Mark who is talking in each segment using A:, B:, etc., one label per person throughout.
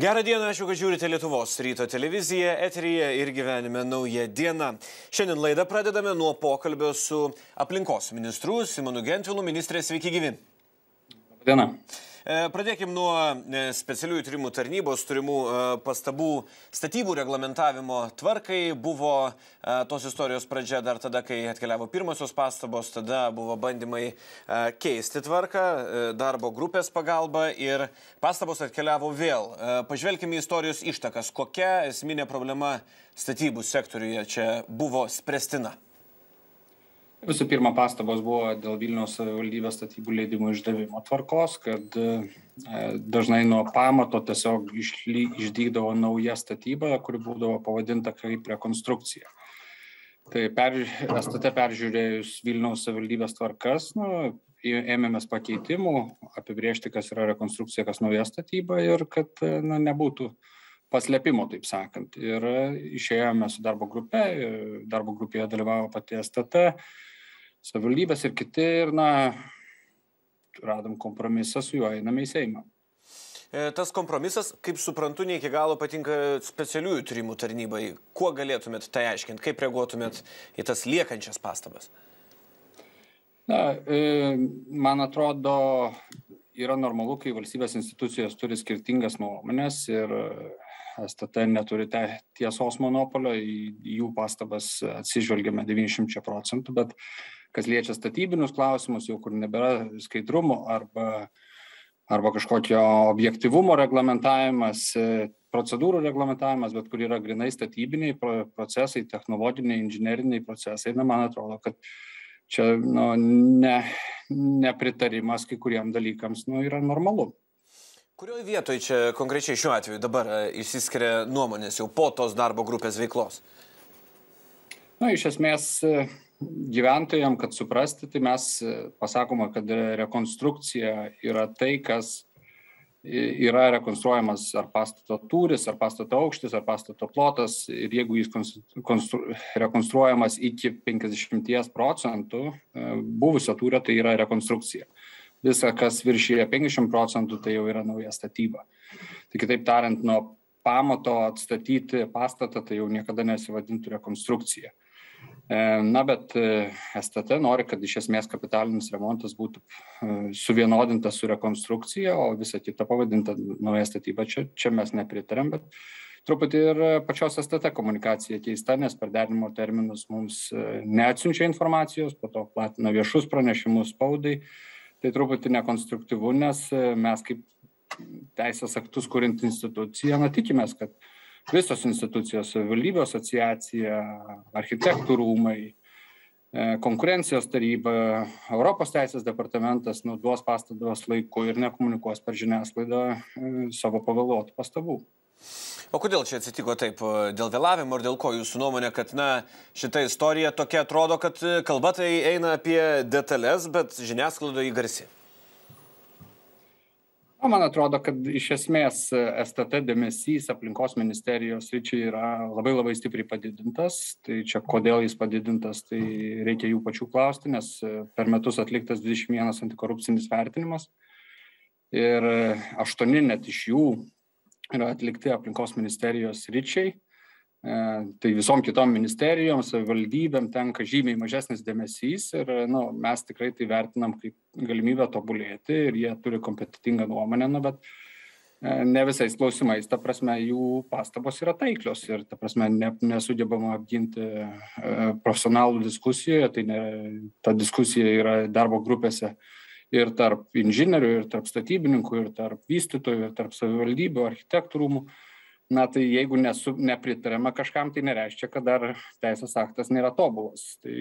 A: Gerą dieną, ačiū, kad žiūrite Lietuvos ryto televiziją, eteryje ir gyvenime nauja diena. Šiandien laidą pradedame nuo pokalbio su aplinkos ministru Simonu Gentvilu. Ministrė, sveiki gyvi.
B: Diena.
A: Pradėkime nuo specialiųjų tyrimų tarnybos turimų pastabų statybų reglamentavimo tvarkai. Buvo tos istorijos pradžia dar tada, kai atkeliavo pirmosios pastabos, tada buvo bandymai keisti tvarką, darbo grupės pagalba ir pastabos atkeliavo vėl. Pažvelkime į istorijos ištakas. Kokia esminė problema statybų sektoriuje čia buvo spręstina?
B: Visų pirma, pastabos buvo dėl Vilniaus savivaldybės statybų leidimų išdavimo tvarkos, kad e, dažnai nuo pamato tiesiog išdygdavo nauja statyba, kuri būdavo pavadinta kaip rekonstrukcija. Tai per, STT peržiūrėjus Vilniaus savivaldybės tvarkas, nu, ėmėmės pakeitimų, apibriežti, kas yra rekonstrukcija, kas nauja statyba ir kad na, nebūtų paslėpimo, taip sakant. Ir išėjome su darbo grupe, darbo grupėje dalyvavo pati STT, savivaldybės ir kiti ir na, radom kompromisą su juo, einame į Seimą.
A: E, tas kompromisas, kaip suprantu, ne iki galo patinka specialiųjų tyrimų tarnybai. Kuo galėtumėt tai aiškinti, kaip reaguotumėt į tas liekančias pastabas?
B: Na, e, man atrodo, yra normalu, kai valstybės institucijos turi skirtingas nuomonės ir STT neturi tiesos monopolio, į jų pastabas atsižvelgiame 90 procentų, bet kas liečia statybinius klausimus, jau kur nebėra skaidrumo arba, arba kažkokio objektivumo reglamentavimas, procedūrų reglamentavimas, bet kur yra grinai statybiniai procesai, technologiniai, inžinieriniai procesai, na, man atrodo, kad čia nu, ne, nepritarimas kai kuriem dalykams nu, yra normalu.
A: Kurioje vietoje čia konkrečiai šiuo atveju dabar e, išsiskiria nuomonės jau po tos darbo grupės veiklos?
B: Na, iš esmės gyventojam kad suprasti tai mes pasakoma kad rekonstrukcija yra tai kas yra rekonstruojamas ar pastato tūris ar pastato aukštis ar pastato plotas. Ir jeigu jis konstru rekonstruojamas iki penkiasdešimties procentų e, buvusio tūrio tai yra rekonstrukcija. Visa kas viršija penkiasdešimt procentų tai jau yra nauja statyba. Tai kitaip tariant nuo pamato atstatyti pastatą tai jau niekada nesivadintų rekonstrukcija. E, na, bet e, STT nori, kad iš esmės kapitalinis remontas būtų e, suvienodintas su rekonstrukcija, o visa kita pavadinta nauja statyba. Čia, čia mes nepritarėm, bet truputį ir pačios STT komunikacija keista, nes per derinimo terminus mums neatsiunčia informacijos, po to platina viešus pranešimus spaudai. Tai truputį nekonstruktyvu, nes mes kaip teisės aktus kurint instituciją, na tikimės, kad visos institucijos, savivaldybių asociacija, architektų rūmai, e, konkurencijos taryba, Europos teisės departamentas nuduos pastabos laiku ir nekomunikuos per žiniasklaidą e, savo pavėluotų pastabų.
A: O kodėl čia atsitiko taip? Dėl vėlavimo ir dėl ko jūsų nuomonė, kad na, šita istorija tokia atrodo, kad kalba tai eina apie detalės, bet žiniasklaidoje įgarsi?
B: Na, man atrodo, kad iš esmės e, STT dėmesys aplinkos ministerijos ryčiai yra labai labai stipriai padidintas. Tai čia kodėl jis padidintas, tai reikia jų pačių klausti, nes e, per metus atliktas 21 antikorupcinis vertinimas ir e, aštuoni net iš jų yra atlikti aplinkos ministerijos ryčiai. E, tai visom kitom ministerijom, savivaldybėm tenka žymiai mažesnis dėmesys ir nu, mes tikrai tai vertinam kaip galimybę tobulėti ir jie turi kompetitingą nuomonę, nu, bet e, ne visais klausimais, ta prasme, jų pastabos yra taiklios ir, ta prasme, ne, nesugebama apginti e, profesionalų diskusijoje, tai ne, ta diskusija yra darbo grupėse ir tarp inžinierių, ir tarp statybininkų, ir tarp vystytojų, ir tarp savivaldybių, architektų rūmų na tai jeigu nesu nepritariama kažkam tai nereiškia kad dar teisės aktas nėra tobulas. Tai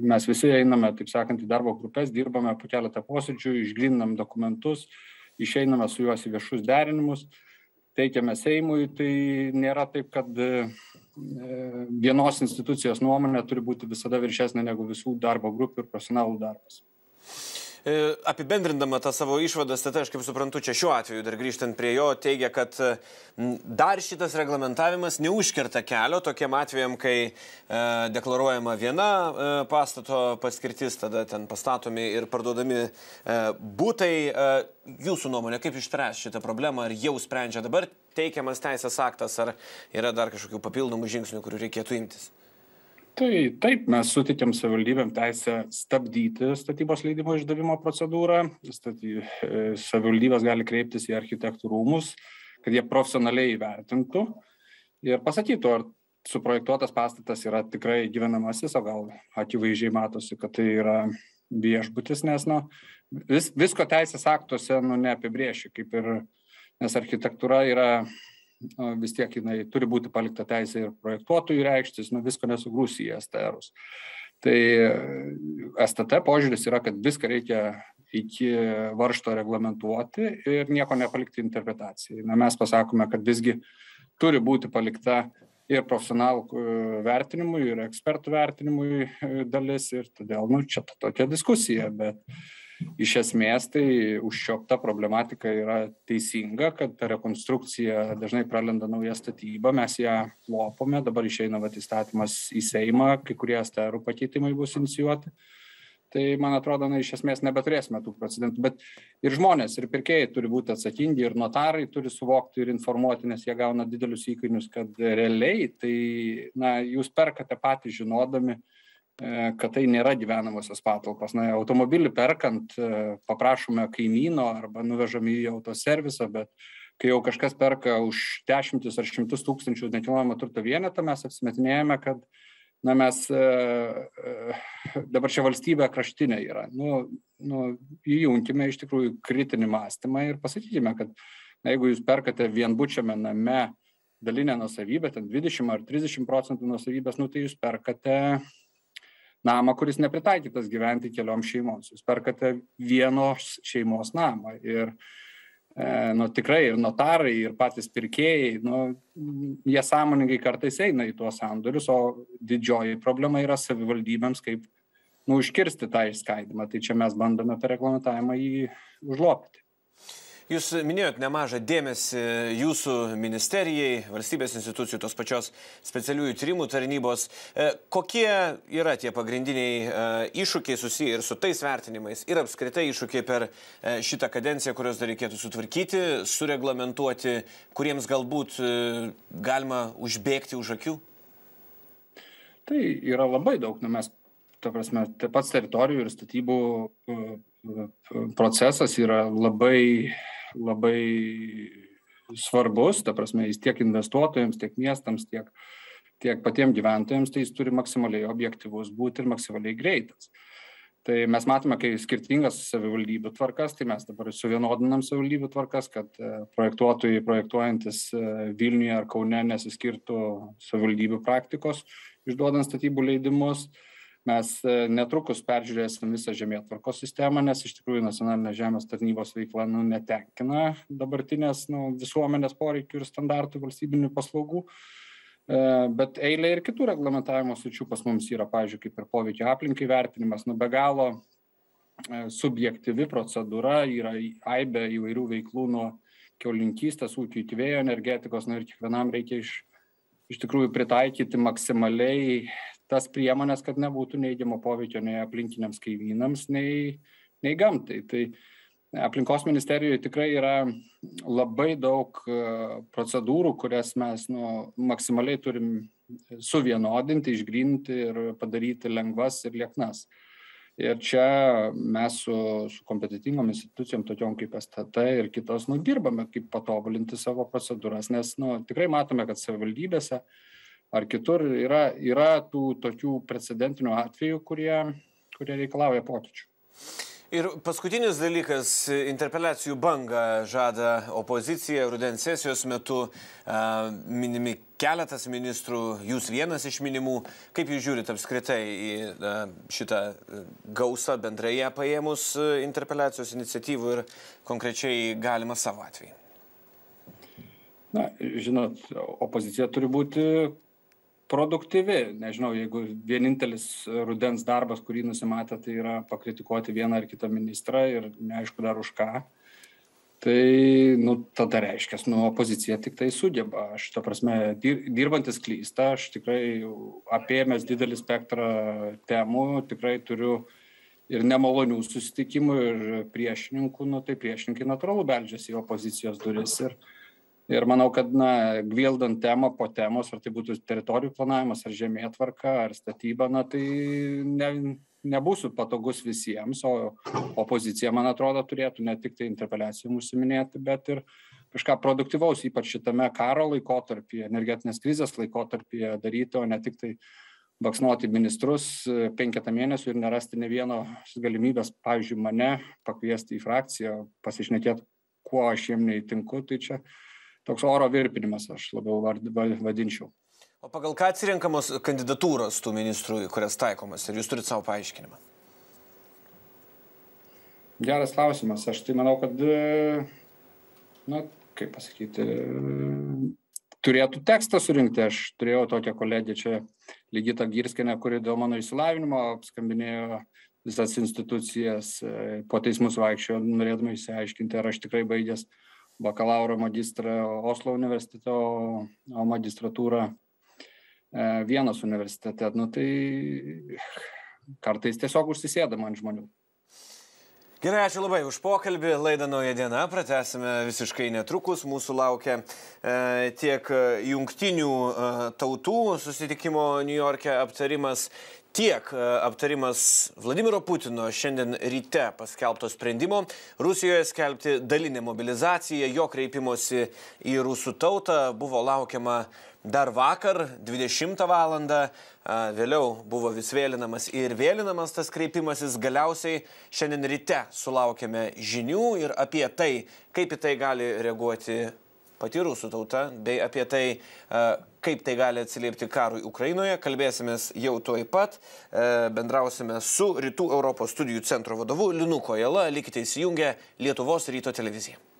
B: mes visi einame taip sakant į darbo grupes dirbame po keletą posėdžių išgryninam dokumentus išeiname su juos į viešus derinimus teikiame seimui. Tai nėra taip kad e, vienos institucijos nuomonė turi būti visada viršesnė negu visų darbo grupių ir profesionalų darbas
A: apibendrindama tą savo išvadą, tai aš kaip suprantu, čia šiuo atveju dar grįžtant prie jo, teigia, kad dar šitas reglamentavimas neužkerta kelio tokiem atvejam, kai e, deklaruojama viena e, pastato paskirtis, tada ten pastatomi ir parduodami e, būtai. E, jūsų nuomonė, kaip išspręs šitą problemą, ar jau sprendžia dabar teikiamas teisės aktas, ar yra dar kažkokių papildomų žingsnių, kurių reikėtų imtis?
B: Tai taip, mes sutikėm savivaldybėm teisę stabdyti statybos leidimo išdavimo procedūrą. Staty, e, savivaldybės gali kreiptis į architektų rūmus, kad jie profesionaliai įvertintų ir pasakytų, ar suprojektuotas pastatas yra tikrai gyvenamasis, o gal akivaizdžiai matosi, kad tai yra viešbutis, nes nu, vis, visko teisės aktuose nu, neapibrieši, kaip ir, nes architektūra yra vis tiek jinai turi būti palikta teisė ir projektuotojų reikštis, nu visko nesugrūsi į STRus. Tai STT požiūris yra, kad viską reikia iki varšto reglamentuoti ir nieko nepalikti interpretacijai. Na, mes pasakome, kad visgi turi būti palikta ir profesionalų e, vertinimui, ir ekspertų vertinimui e, dalis ir todėl, nu, čia tokia diskusija, bet iš esmės tai užčiopta problematika yra teisinga, kad per rekonstrukciją dažnai pralenda nauja statyba, mes ją lopome, dabar išeina vat įstatymas į Seimą, kai kurie sterų pakeitimai bus inicijuoti. Tai man atrodo, na, iš esmės nebeturėsime tų precedentų, bet ir žmonės, ir pirkėjai turi būti atsakingi, ir notarai turi suvokti ir informuoti, nes jie gauna didelius įkainius, kad realiai tai, na, jūs perkate patys žinodami, uh, kad tai nėra gyvenamosios patalpos. Na, automobilį perkant e, paprašome kaimyno arba nuvežame į autoservisą, bet kai jau kažkas perka už dešimtis ar šimtus tūkstančių nekilnojamo turto vienetą, mes apsimetinėjame, kad na, mes e, dabar čia valstybė kraštinė yra. Nu, nu, įjunkime iš tikrųjų kritinį mąstymą ir pasakykime, kad na, jeigu jūs perkate vienbučiame name dalinę nusavybę, ten 20 ar 30 procentų nusavybės, nu, tai jūs perkate namą, kuris nepritaikytas gyventi kelioms šeimoms. Jūs perkate vienos šeimos namą ir e, nu, tikrai ir notarai, ir patys pirkėjai, nu, jie sąmoningai kartais eina į tuos sandorius, o didžioji problema yra savivaldybėms, kaip nu, užkirsti tą išskaidimą. Tai čia mes bandome per reglamentavimą jį užlopyti.
A: Jūs minėjot nemažą dėmesį jūsų ministerijai, valstybės institucijų, tos pačios specialiųjų tyrimų tarnybos. E, kokie yra tie pagrindiniai e, iššūkiai susiję ir su tais vertinimais ir apskritai iššūkiai per e, šitą kadenciją, kuriuos dar reikėtų sutvarkyti, sureglamentuoti, kuriems galbūt galima užbėgti už akių?
B: Tai yra labai daug, na mes, ta prasme, taip pats teritorijų ir statybų procesas yra labai labai svarbus, ta prasme, jis tiek investuotojams, tiek miestams, tiek, tiek patiems gyventojams, tai jis turi maksimaliai objektivus būti ir maksimaliai greitas. Tai mes matome, kai skirtingas savivaldybių tvarkas, tai mes dabar suvienodinam savivaldybių tvarkas, kad e, projektuotojai projektuojantis e, Vilniuje ar Kaune nesiskirtų savivaldybių praktikos, išduodant statybų leidimus mes e, netrukus peržiūrėsim visą žemėtvarkos sistemą, nes iš tikrųjų nacionalinė žemės tarnybos veikla nu, netenkina dabartinės nu, visuomenės poreikių ir standartų valstybinių paslaugų. E, bet eilė ir kitų reglamentavimo sučių pas mums yra, pavyzdžiui, kaip ir poveikio aplinkai vertinimas, nu be galo e, subjektyvi procedūra, yra aibė įvairių veiklų nuo kiaulinkystės ūkių iki vėjo energetikos, nu ir kiekvienam reikia iš, iš tikrųjų pritaikyti maksimaliai tas priemonės, kad nebūtų neįdėmo poveikio nei aplinkiniams kaimynams, nei, nei gamtai. Tai aplinkos ministerijoje tikrai yra labai daug e, procedūrų, kurias mes nu, maksimaliai turim suvienodinti, išgrinti ir padaryti lengvas ir lieknas. Ir čia mes su, su kompetitingom institucijom, tokiom kaip STT ir kitos, nu, dirbame, kaip patobulinti savo procedūras, nes nu, tikrai matome, kad savivaldybėse uh, ar kitur yra, yra tų tokių precedentinių atvejų, kurie, kurie reikalauja pokyčių.
A: Ir paskutinis dalykas - interpeliacijų banga žada opozicija rudens sesijos metu, minimi keletas ministrų, jūs vienas iš minimų. Kaip jūs žiūrite apskritai į šitą gausą bendraje paėmus interpeliacijos iniciatyvų ir konkrečiai galima savo atveju?
B: Na, žinot, opozicija turi būti produktyvi. Nežinau, jeigu vienintelis rudens darbas, kurį nusimatė, tai yra pakritikuoti vieną ar kitą ministrą ir neaišku dar už ką, tai nu, tada reiškia, nu, opozicija tik tai sugeba. Aš, ta prasme, dirbantis klysta, aš tikrai apėmęs didelį spektrą temų, tikrai turiu ir nemalonių susitikimų, ir priešininkų, nu, tai priešininkai natūralu beldžiasi į opozicijos duris. Ir, ir manau kad na gvildant temą po temos ar tai būtų teritorijų planavimas ar žemėtvarka ar statyba na tai ne nebūsiu patogus visiems o opozicija man atrodo turėtų ne tiktai interpeliacijom užsiiminėti bet ir kažką produktyvaus ypač šitame karo laikotarpyje energetinės krizės laikotarpyje daryti o ne tiktai baksnoti ministrus penketą mėnesių ir nerasti ne vienos galimybės pavyzdžiui mane pakviesti į frakciją pasišnekėt kuo aš jiem neįtinku tai čia toks oro virpinimas aš labiau vadinčiau.
A: O pagal ką atsirinkamos kandidatūros tų ministrų, kurias taikomas? Ir jūs turite savo paaiškinimą?
B: Geras klausimas. Aš tai manau, kad, na, kaip pasakyti, turėtų tekstą surinkti. Aš turėjau tokią kolegę čia, Ligita Girskinė, kuri dėl mano išsilavinimo apskambinėjo visas institucijas, po teismus vaikščiojo, norėdama įsiaiškinti, ar aš tikrai baigęs bakalauro magistrą Oslo universitete, o, o magistratūrą e, Vienos universitete. Nu, tai kartais tiesiog užsisėdama ant žmonių.
A: Gerai, ačiū labai už pokalbį. Laidą Nauja diena pratęsime visiškai netrukus. Mūsų laukia e, tiek jungtinių e, tautų susitikimo New York'e aptarimas, Tiek e, aptarimas Vladimiro Putino šiandien ryte paskelbto sprendimo Rusijoje skelbti dalinę mobilizaciją, jo kreipimosi į rusų tautą buvo laukiama dar vakar 20 val. Vėliau buvo vis vėlinamas ir vėlinamas tas kreipimasis. Galiausiai šiandien ryte sulaukėme žinių ir apie tai, kaip į tai gali reaguoti pati rusų tauta, bei apie tai, kaip tai gali atsiliepti karui Ukrainoje. Kalbėsimės jau tuoj pat. Bendrausime su Rytų Europos studijų centro vadovu Linu Kojala. Likite įsijungę Lietuvos ryto televiziją.